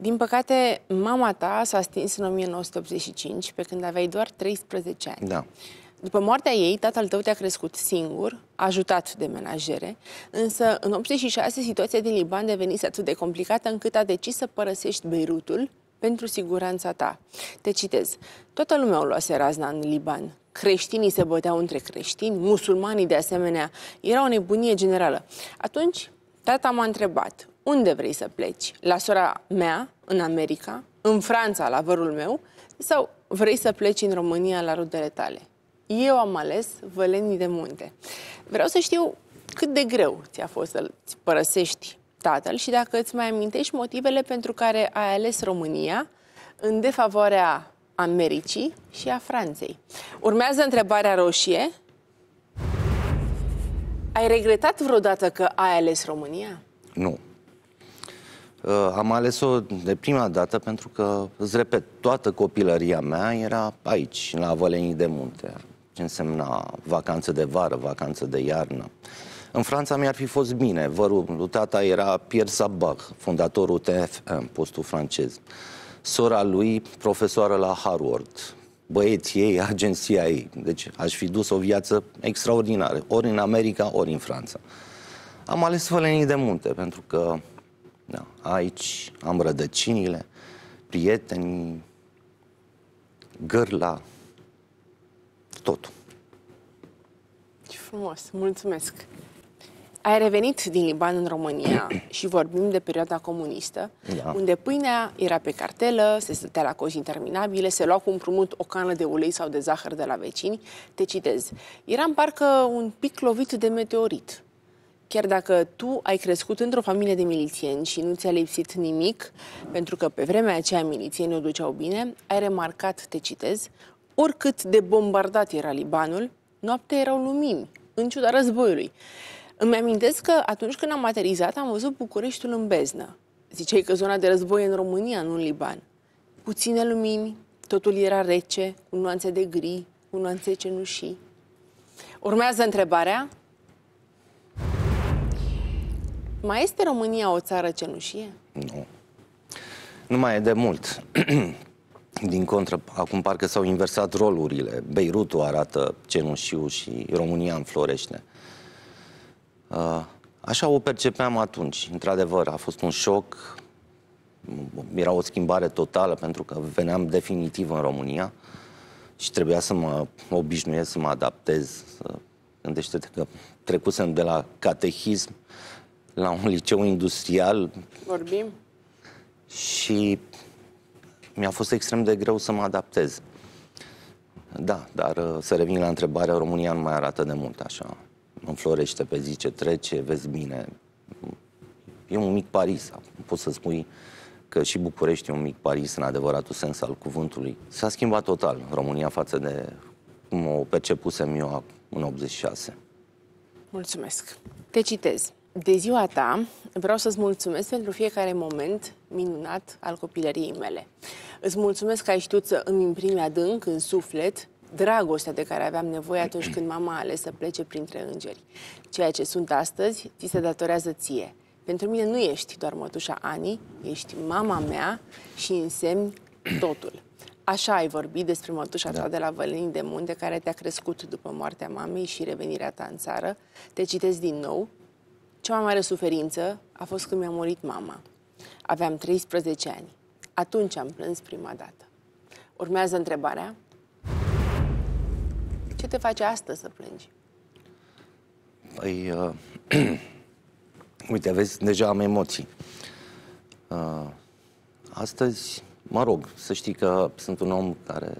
Din păcate, mama ta s-a stins în 1985, pe când aveai doar 13 ani. Da. După moartea ei, tatăl tău te-a crescut singur, ajutat de menajere, însă în 86 situația din Liban devenise atât de complicată încât a decis să părăsești Beirutul pentru siguranța ta. Te citez. Toată lumea o luase razna în Liban. Creștinii se băteau între creștini, musulmanii de asemenea. Era o nebunie generală. Atunci, tata m-a întrebat, unde vrei să pleci? La sora mea, în America, în Franța, la vărul meu, sau vrei să pleci în România la rudele tale? Eu am ales Vălenii de Munte. Vreau să știu cât de greu ți-a fost să părăsești tatăl și dacă îți mai amintești motivele pentru care ai ales România în defavoarea Americii și a Franței. Urmează întrebarea roșie. Ai regretat vreodată că ai ales România? Nu. Uh, am ales-o de prima dată pentru că, îți repet, toată copilăria mea era aici, la Vălenii de Munte. Ce însemna vacanță de vară, vacanță de iarnă. În Franța mi-ar fi fost bine. Vărul lui tata era Pierre Sabach, fondatorul TFM, postul francez. Sora lui, profesoară la Harvard. Băieții ei, agenția ei. Deci aș fi dus o viață extraordinară, ori în America, ori în Franța. Am ales Vălenii de Munte, pentru că da, aici am rădăcinile, prieteni, gârla, totul. Ce frumos, mulțumesc! Ai revenit din Liban în România și vorbim de perioada comunistă, Da. unde pâinea era pe cartelă, se stătea la cozi interminabile, se lua cu împrumut o cană de ulei sau de zahăr de la vecini. Te citez. Eram parcă un pic lovit de meteorit. Chiar dacă tu ai crescut într-o familie de milițieni și nu ți-a lipsit nimic, pentru că pe vremea aceea milițienii o duceau bine, ai remarcat, te citez, oricât de bombardat era Libanul, noaptea erau lumini, în ciuda războiului. Îmi amintesc că atunci când am aterizat, am văzut Bucureștiul în beznă. Ziceai că zona de război e în România, nu în Liban. Puține lumini, totul era rece, cu nuanțe de gri, cu nuanțe cenușii. Urmează întrebarea. Mai este România o țară cenușie? Nu. Nu mai e de mult. Din contră, acum parcă s-au inversat rolurile. Beirutul arată cenușiu și România înflorește. Uh, Așa o percepeam atunci. Într-adevăr, a fost un șoc. Era o schimbare totală pentru că veneam definitiv în România și trebuia să mă obișnuiesc, să mă adaptez. Să... Gândește-te că trecusem de la catehism la un liceu industrial Vorbim? și mi-a fost extrem de greu să mă adaptez. Da, dar uh, să revin la întrebarea, România nu mai arată de mult așa. Înflorește pe zi ce trece, vezi bine. E un mic Paris. Poți să spui că și București e un mic Paris în adevăratul sens al cuvântului. S-a schimbat total România față de cum o percepusem eu în 86. Mulțumesc. Te citez. De ziua ta vreau să-ți mulțumesc pentru fiecare moment minunat al copilăriei mele. Îți mulțumesc că ai știut să îmi imprimi adânc în suflet dragostea de care aveam nevoie atunci când mama a ales să plece printre îngeri. Ceea ce sunt astăzi, ți se datorează ție. Pentru mine nu ești doar mătușa Ani, ești mama mea și însemni totul. Așa ai vorbit despre mătușa ta de la Vălenii de Munte, care te-a crescut după moartea mamei și revenirea ta în țară. Te citesc din nou. Cea mai mare suferință a fost când mi-a murit mama. Aveam 13 ani. Atunci am plâns prima dată. Urmează întrebarea. Ce te face astăzi să plângi? Păi, uh, uite, vezi, deja am emoții. Uh, astăzi, mă rog, să știi că sunt un om care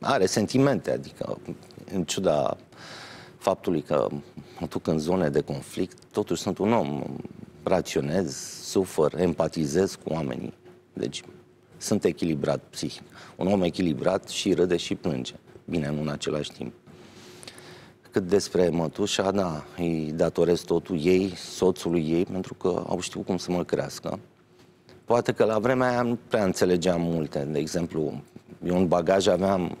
are sentimente, adică, în ciuda faptului că mă duc în zone de conflict, totuși sunt un om, raționez, sufăr, empatizez cu oamenii. Deci, sunt echilibrat psihic. Un om echilibrat și râde și plânge. Bine, nu în același timp. Cât despre mătușa, da, îi datorez totul ei, soțului ei, pentru că au știut cum să mă crească. Poate că la vremea aia nu prea înțelegeam multe. De exemplu, eu în bagaj aveam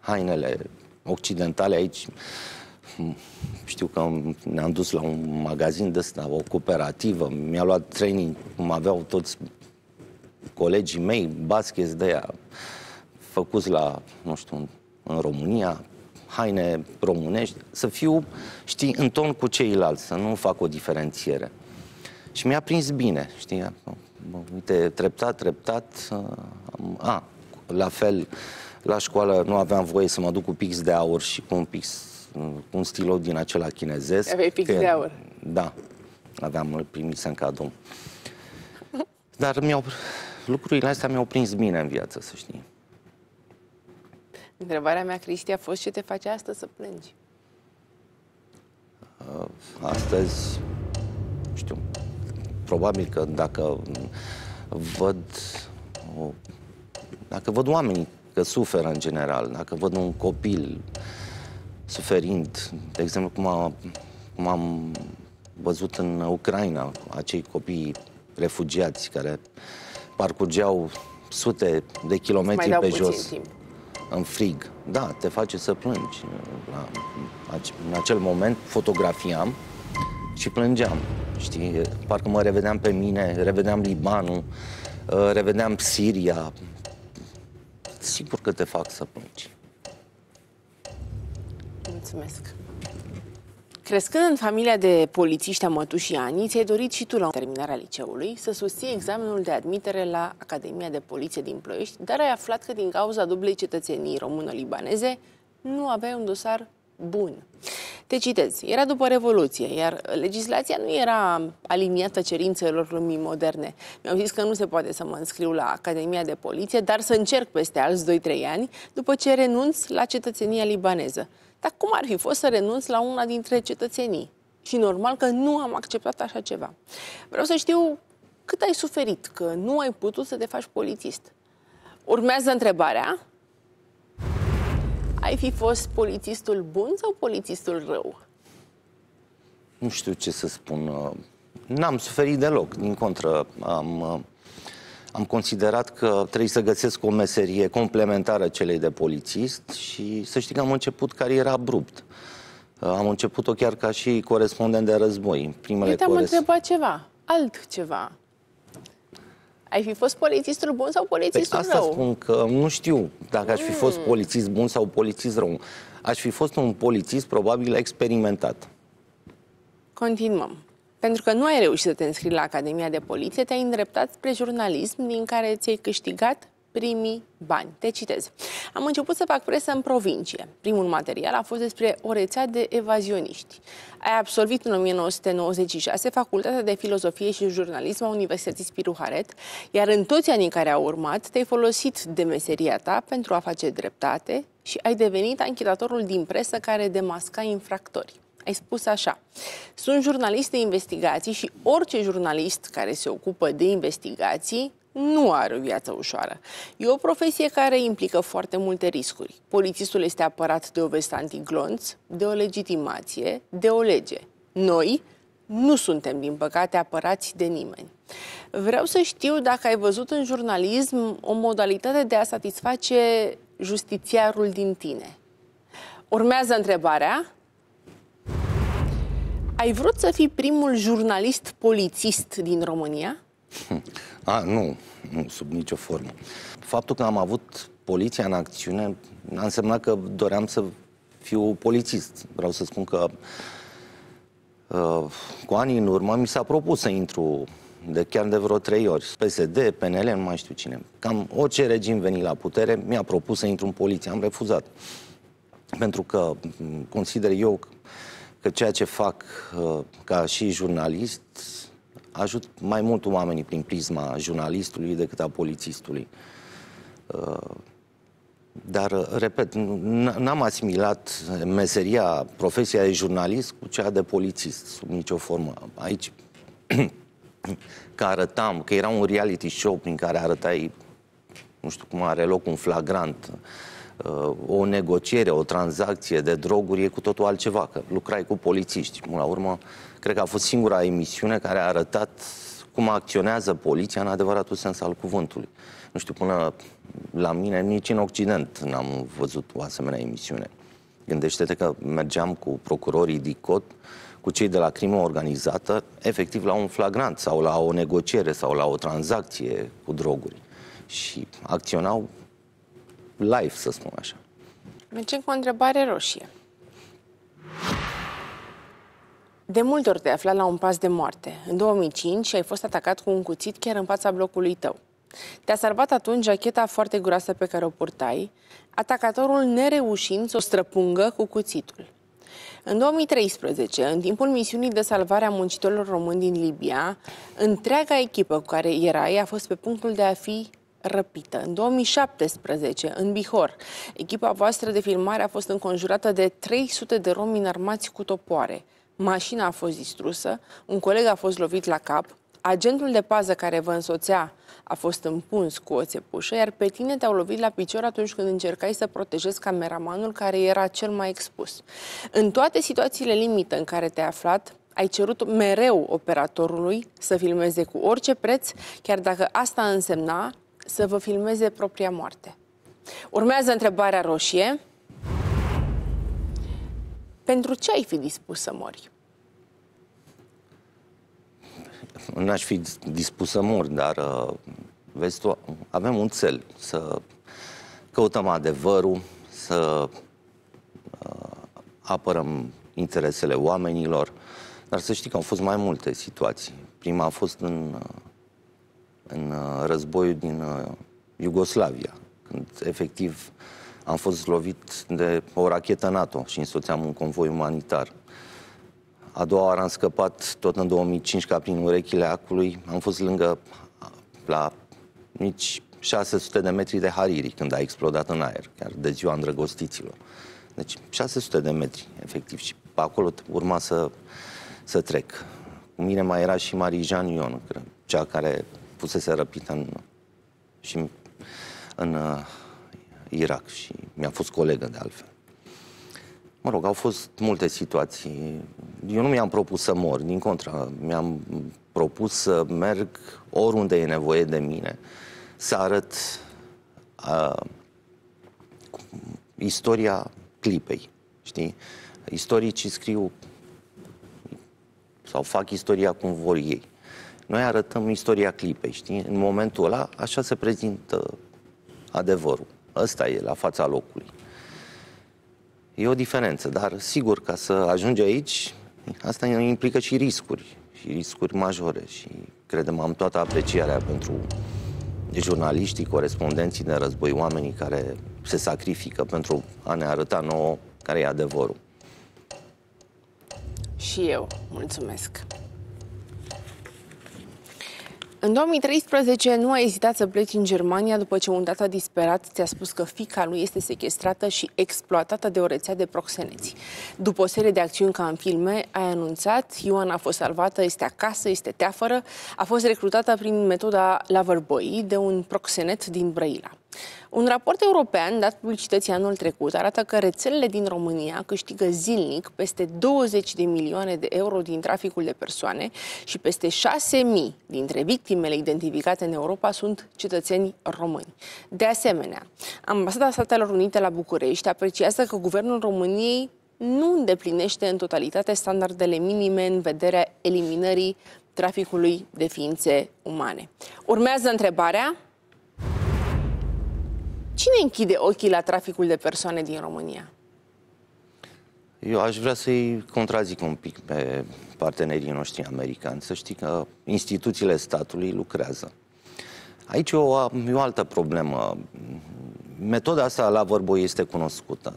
hainele occidentale aici. Știu că ne-am dus la un magazin de ăsta, o cooperativă, mi-a luat training, cum aveau toți colegii mei, basket de aia făcuți la, nu știu, în, în România, haine românești, să fiu, știi, în ton cu ceilalți, să nu fac o diferențiere. Și mi-a prins bine, știi, uite, treptat, treptat, uh, a, la fel, la școală nu aveam voie să mă duc cu pix de aur și cu un pix, cu un stilou din acela chinezesc. Aveai pix că, de aur? Da, aveam, îl primis în cadou. Dar mi-au, lucrurile astea mi-au prins bine în viață, să știi. Întrebarea mea, Cristi, a fost ce te face astăzi să plângi? Uh, astăzi, știu, probabil că dacă văd o, dacă văd oamenii că suferă în general, dacă văd un copil suferind, de exemplu cum, a, cum am văzut în Ucraina, acei copii refugiați care parcurgeau sute de kilometri pe jos timp. în frig. Da, te face să plângi. La, în acel moment fotografiam și plângeam. Știi, parcă mă revedeam pe mine, revedeam Libanul, revedeam Siria. Sigur că te fac să plângi. Mulțumesc. Crescând în familia de polițiști a mătușii Ani, ți-ai dorit și tu la terminarea liceului să susții examenul de admitere la Academia de Poliție din Ploiești, dar ai aflat că din cauza dublei cetățenii română-libaneze nu aveai un dosar bun. Te citez, era după Revoluție, iar legislația nu era aliniată cerințelor lumii moderne. Mi-au zis că nu se poate să mă înscriu la Academia de Poliție, dar să încerc peste alți 2-3 ani, după ce renunț la cetățenia libaneză. Dar cum ar fi fost să renunț la una dintre cetățenii? Și normal că nu am acceptat așa ceva. Vreau să știu cât ai suferit că nu ai putut să te faci polițist. Urmează întrebarea. Ai fi fost polițistul bun sau polițistul rău? Nu știu ce să spun. N-am suferit deloc. Din contră, am am considerat că trebuie să găsesc o meserie complementară celei de polițist și să știi că am început cariera abrupt. Am început-o chiar ca și corespondent de război. Primele Uite, am coresc... întrebat ceva, altceva. Ai fi fost polițistul bun sau polițistul păi asta rău? spun că nu știu dacă aș fi fost mm. polițist bun sau polițist rău. Aș fi fost un polițist probabil experimentat. Continuăm. Pentru că nu ai reușit să te înscrii la Academia de Poliție, te-ai îndreptat spre jurnalism din care ți-ai câștigat primii bani. Te citez. Am început să fac presă în provincie. Primul material a fost despre o rețea de evazioniști. Ai absolvit în 1996 Facultatea de Filozofie și Jurnalism a Universității Spiru Haret, iar în toți anii care au urmat te-ai folosit de meseria ta pentru a face dreptate și ai devenit anchetatorul din presă care demasca infractori ai spus așa. Sunt jurnalist de investigații și orice jurnalist care se ocupă de investigații nu are o viață ușoară. E o profesie care implică foarte multe riscuri. Polițistul este apărat de o vestă antiglonț, de o legitimație, de o lege. Noi nu suntem, din păcate, apărați de nimeni. Vreau să știu dacă ai văzut în jurnalism o modalitate de a satisface justițiarul din tine. Urmează întrebarea, ai vrut să fii primul jurnalist polițist din România? A, nu, nu, sub nicio formă. Faptul că am avut poliția în acțiune a însemnat că doream să fiu polițist. Vreau să spun că uh, cu ani în urmă mi s-a propus să intru de chiar de vreo trei ori. PSD, PNL, nu mai știu cine. Cam orice regim veni la putere mi-a propus să intru în poliție. Am refuzat. Pentru că consider eu că ceea ce fac uh, ca și jurnalist ajut mai mult oamenii prin prisma jurnalistului decât a polițistului. Uh, dar, uh, repet, n-am asimilat meseria, profesia de jurnalist cu cea de polițist, sub nicio formă. Aici, că arătam, că era un reality show prin care arătai, nu știu cum are loc un flagrant, o negociere, o tranzacție de droguri e cu totul altceva, că lucrai cu polițiști. Până la urmă, cred că a fost singura emisiune care a arătat cum acționează poliția în adevăratul sens al cuvântului. Nu știu, până la mine, nici în Occident n-am văzut o asemenea emisiune. Gândește-te că mergeam cu procurorii DICOT, cu cei de la crimă organizată, efectiv la un flagrant sau la o negociere sau la o tranzacție cu droguri. Și acționau live, să spun așa. Mergem cu o întrebare roșie. De multe ori te-ai aflat la un pas de moarte. În 2005 ai fost atacat cu un cuțit chiar în fața blocului tău. Te-a salvat atunci jacheta foarte groasă pe care o purtai, atacatorul nereușind să o străpungă cu cuțitul. În 2013, în timpul misiunii de salvare a muncitorilor români din Libia, întreaga echipă cu care erai a fost pe punctul de a fi răpită. În 2017, în Bihor, echipa voastră de filmare a fost înconjurată de 300 de romi înarmați cu topoare. Mașina a fost distrusă, un coleg a fost lovit la cap, agentul de pază care vă însoțea a fost împuns cu o țepușă, iar pe tine te-au lovit la picior atunci când încercai să protejezi cameramanul care era cel mai expus. În toate situațiile limită în care te-ai aflat, ai cerut mereu operatorului să filmeze cu orice preț, chiar dacă asta însemna să vă filmeze propria moarte. Urmează întrebarea roșie. Pentru ce ai fi dispus să mori? N-aș fi dispus să mor, dar uh, vezi tu, avem un cel, să căutăm adevărul, să uh, apărăm interesele oamenilor, dar să știi că au fost mai multe situații. Prima a fost în, uh, în războiul din Iugoslavia, când efectiv am fost lovit de o rachetă NATO și însoțeam un convoi umanitar. A doua oară am scăpat tot în 2005 ca prin urechile acului. Am fost lângă la nici 600 de metri de Hariri când a explodat în aer, chiar de ziua îndrăgostiților. Deci 600 de metri, efectiv. Și pe acolo urma să, să trec. Cu mine mai era și Marijan Ion, cea care fusese răpită în, și în, în uh, Irak și mi-a fost colegă de altfel. Mă rog, au fost multe situații. Eu nu mi-am propus să mor, din contra, mi-am propus să merg oriunde e nevoie de mine, să arăt uh, istoria clipei, știi? Istoricii scriu sau fac istoria cum vor ei. Noi arătăm istoria clipei, știi? În momentul ăla, așa se prezintă adevărul. Ăsta e la fața locului. E o diferență, dar sigur, ca să ajungi aici, asta implică și riscuri, și riscuri majore și credem am toată aprecierea pentru jurnaliștii, corespondenții de război, oamenii care se sacrifică pentru a ne arăta nouă care e adevărul. Și eu mulțumesc. În 2013 nu a ezitat să pleci în Germania după ce un tată disperat ți-a spus că fica lui este sequestrată și exploatată de o rețea de proxeneți. După o serie de acțiuni ca în filme, ai anunțat, Ioana a fost salvată, este acasă, este teafără, a fost recrutată prin metoda Loverboy de un proxenet din Brăila. Un raport european dat publicității anul trecut arată că rețelele din România câștigă zilnic peste 20 de milioane de euro din traficul de persoane și peste 6.000 dintre victimele identificate în Europa sunt cetățeni români. De asemenea, Ambasada Statelor Unite la București apreciază că guvernul României nu îndeplinește în totalitate standardele minime în vederea eliminării traficului de ființe umane. Urmează întrebarea. Cine închide ochii la traficul de persoane din România? Eu aș vrea să-i contrazic un pic pe partenerii noștri americani. Să știi că instituțiile statului lucrează. Aici e o, e o altă problemă. Metoda asta la vorbă este cunoscută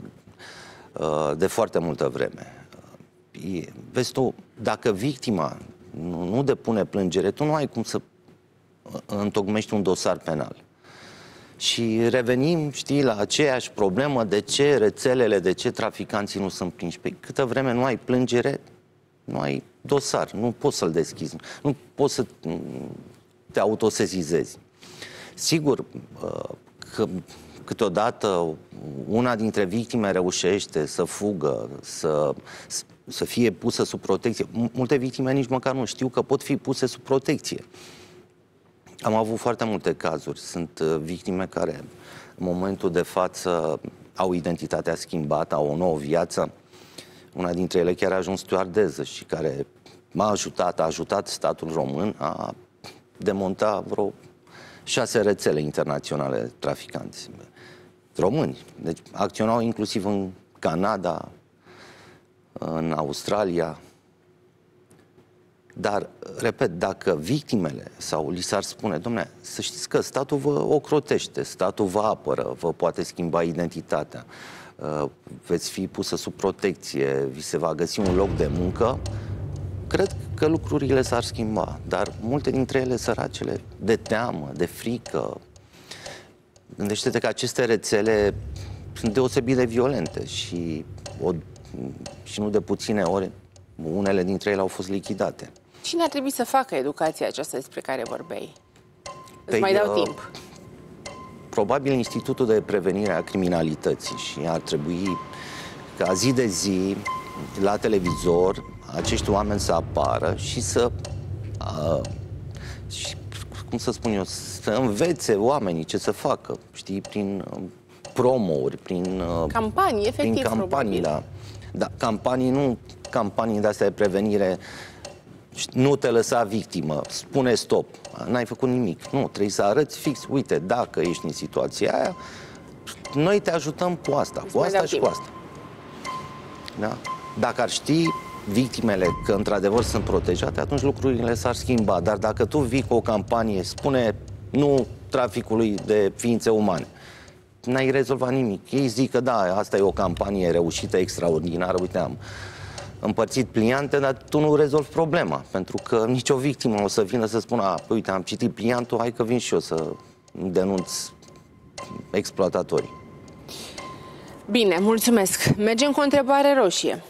uh, de foarte multă vreme. Vezi tu, dacă victima nu, nu depune plângere, tu nu ai cum să uh, întocmești un dosar penal. Și revenim, știi, la aceeași problemă, de ce rețelele, de ce traficanții nu sunt prinși. Pe câtă vreme nu ai plângere, nu ai dosar, nu poți să-l deschizi, nu poți să te autosezizezi. Sigur uh, că câteodată una dintre victime reușește să fugă, să, să fie pusă sub protecție. Multe victime nici măcar nu știu că pot fi puse sub protecție. Am avut foarte multe cazuri. Sunt uh, victime care, în momentul de față, au identitatea schimbată, au o nouă viață. una dintre ele chiar a ajuns stewardeză și care m-a ajutat, a ajutat statul român a demonta vreo șase rețele internaționale de traficanți români. Deci acționau inclusiv în Canada, în Australia. Dar, repet, dacă victimele sau li s-ar spune, domnule, să știți că statul vă ocrotește, statul vă apără, vă poate schimba identitatea, uh, veți fi pusă sub protecție, vi se va găsi un loc de muncă, cred că lucrurile s-ar schimba, dar multe dintre ele săracele, de teamă, de frică. Gândește-te că aceste rețele sunt deosebit de violente și, o, și nu de puține ori unele dintre ele au fost lichidate. Cine ar trebui să facă educația aceasta despre care vorbeai? Îți Păi, mai dau uh, timp. Probabil Institutul de Prevenire a Criminalității și ar trebui ca zi de zi la televizor acești oameni să apară și să uh, și, cum să spun eu, să învețe oamenii ce să facă, știi, prin uh, promouri, prin uh, Campanii, efectiv, prin campanii, probabil. da. Da, campanii nu campanii de astea de prevenire nu te lăsa victimă, spune stop, n-ai făcut nimic. Nu, trebuie să arăți fix, uite, dacă ești în situația aia, noi te ajutăm cu asta, Îți cu mai asta dau și cu timp. asta. Da? Dacă ar ști victimele că într-adevăr sunt protejate, atunci lucrurile s-ar schimba. Dar dacă tu vii cu o campanie, spune nu traficului de ființe umane, n-ai rezolvat nimic. Ei zic că da, asta e o campanie reușită, extraordinară, uite, am împărțit pliante, dar tu nu rezolvi problema, pentru că nicio victimă o să vină să spună, a, uite, am citit pliantul, hai că vin și eu să denunț exploatatorii. Bine, mulțumesc. Mergem cu o întrebare roșie.